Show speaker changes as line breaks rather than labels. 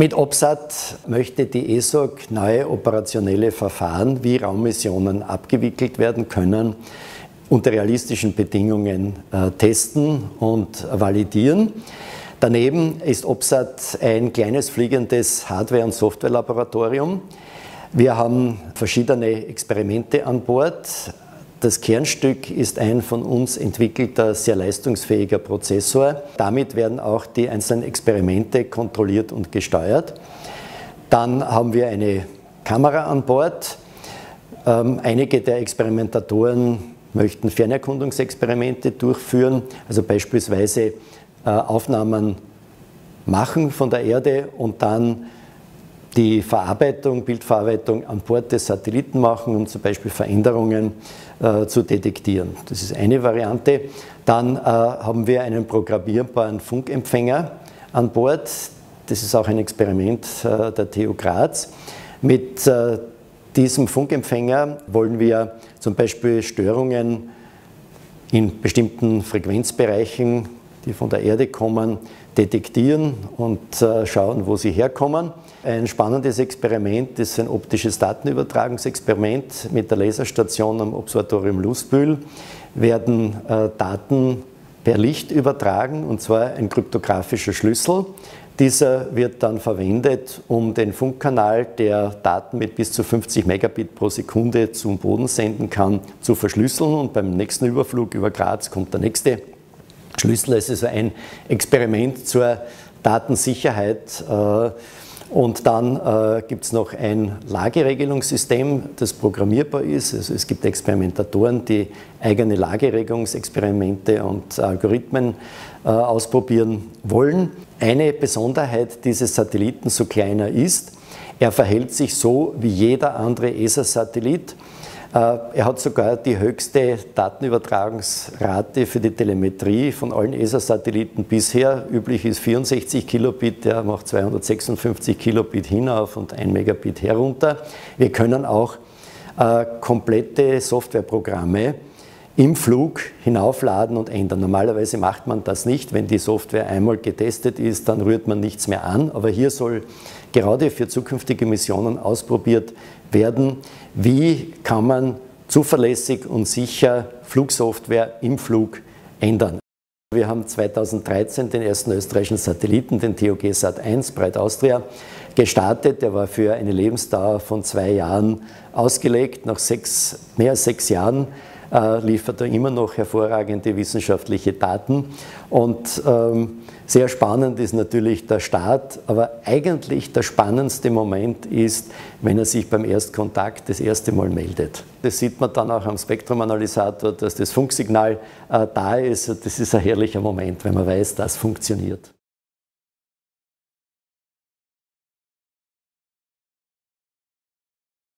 Mit OPSAT möchte die ESOG neue operationelle Verfahren wie Raummissionen abgewickelt werden können, unter realistischen Bedingungen äh, testen und validieren. Daneben ist OPSAT ein kleines fliegendes Hardware- und Softwarelaboratorium. Wir haben verschiedene Experimente an Bord. Das Kernstück ist ein von uns entwickelter, sehr leistungsfähiger Prozessor. Damit werden auch die einzelnen Experimente kontrolliert und gesteuert. Dann haben wir eine Kamera an Bord. Ähm, einige der Experimentatoren möchten Fernerkundungsexperimente durchführen, also beispielsweise äh, Aufnahmen machen von der Erde und dann die Verarbeitung, Bildverarbeitung an Bord des Satelliten machen, um zum Beispiel Veränderungen äh, zu detektieren. Das ist eine Variante. Dann äh, haben wir einen programmierbaren Funkempfänger an Bord. Das ist auch ein Experiment äh, der TU Graz. Mit äh, diesem Funkempfänger wollen wir zum Beispiel Störungen in bestimmten Frequenzbereichen, die von der Erde kommen, detektieren und äh, schauen, wo sie herkommen. Ein spannendes Experiment ist ein optisches Datenübertragungsexperiment mit der Laserstation am Observatorium Lustbühl. Werden äh, Daten per Licht übertragen, und zwar ein kryptografischer Schlüssel. Dieser wird dann verwendet, um den Funkkanal, der Daten mit bis zu 50 Megabit pro Sekunde zum Boden senden kann, zu verschlüsseln. Und beim nächsten Überflug über Graz kommt der nächste Schlüssel. Es ist ein Experiment zur Datensicherheit. Äh, und dann äh, gibt es noch ein Lageregelungssystem, das programmierbar ist. Also es gibt Experimentatoren, die eigene Lageregelungsexperimente und Algorithmen äh, ausprobieren wollen. Eine Besonderheit dieses Satelliten, so kleiner ist, er verhält sich so wie jeder andere ESA-Satellit. Äh, er hat sogar die höchste Datenübertragungsrate für die Telemetrie von allen ESA-Satelliten bisher. Üblich ist 64 Kilobit, der macht 256 Kilobit hinauf und 1 Megabit herunter. Wir können auch äh, komplette Softwareprogramme im Flug hinaufladen und ändern. Normalerweise macht man das nicht. Wenn die Software einmal getestet ist, dann rührt man nichts mehr an. Aber hier soll gerade für zukünftige Missionen ausprobiert werden, wie kann man zuverlässig und sicher Flugsoftware im Flug ändern. Wir haben 2013 den ersten österreichischen Satelliten, den TOG Sat1 Breit Austria, gestartet. Der war für eine Lebensdauer von zwei Jahren ausgelegt. Nach sechs, mehr als sechs Jahren äh, liefert er immer noch hervorragende wissenschaftliche Daten. Und ähm, sehr spannend ist natürlich der Start, aber eigentlich der spannendste Moment ist, wenn er sich beim Erstkontakt das erste Mal meldet. Das sieht man dann auch am Spektrumanalysator, dass das Funksignal äh, da ist. Das ist ein herrlicher Moment, wenn man weiß, das funktioniert.